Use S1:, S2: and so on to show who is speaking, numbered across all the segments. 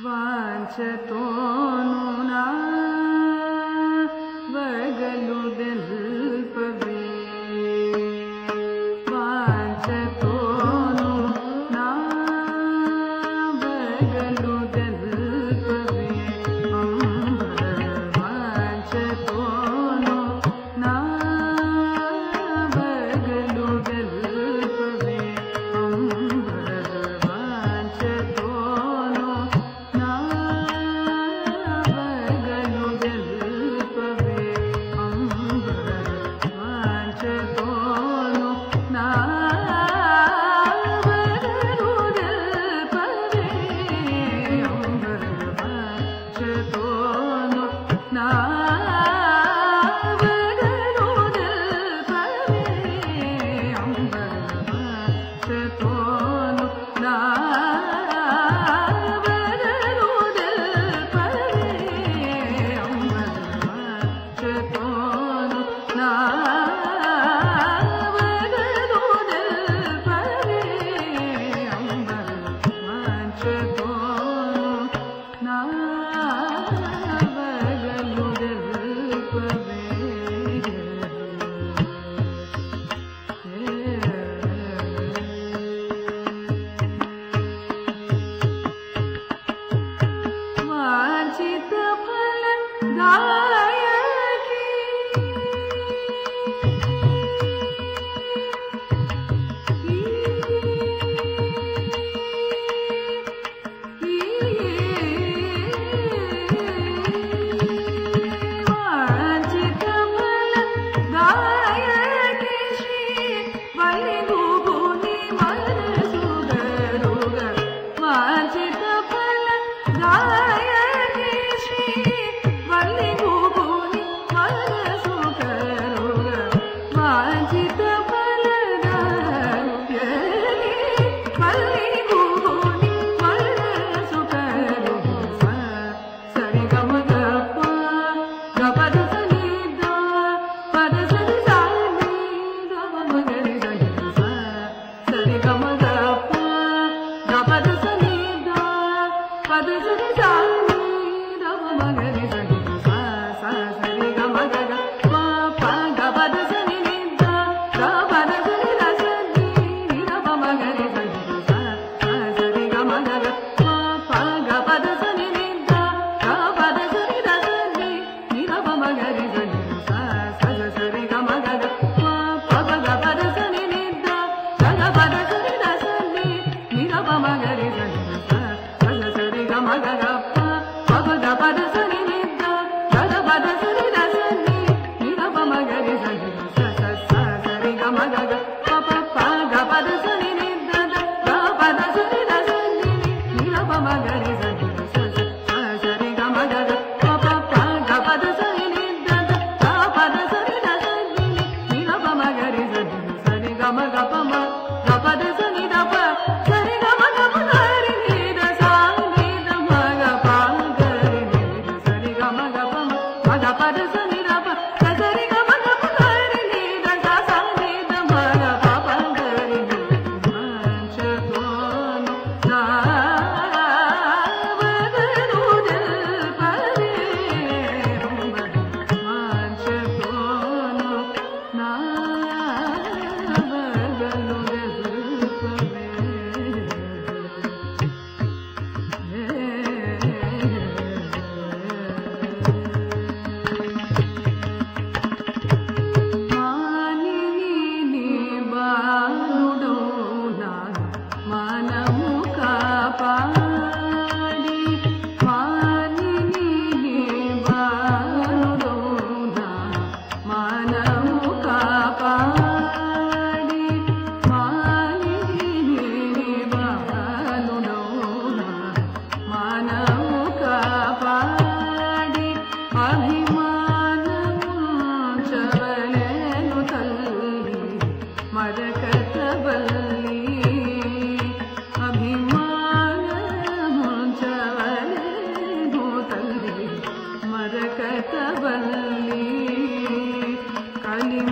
S1: वाञ्छतो Krishna Hallelujah.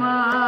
S1: मा